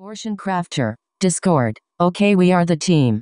Portion Crafter. Discord. Okay, we are the team.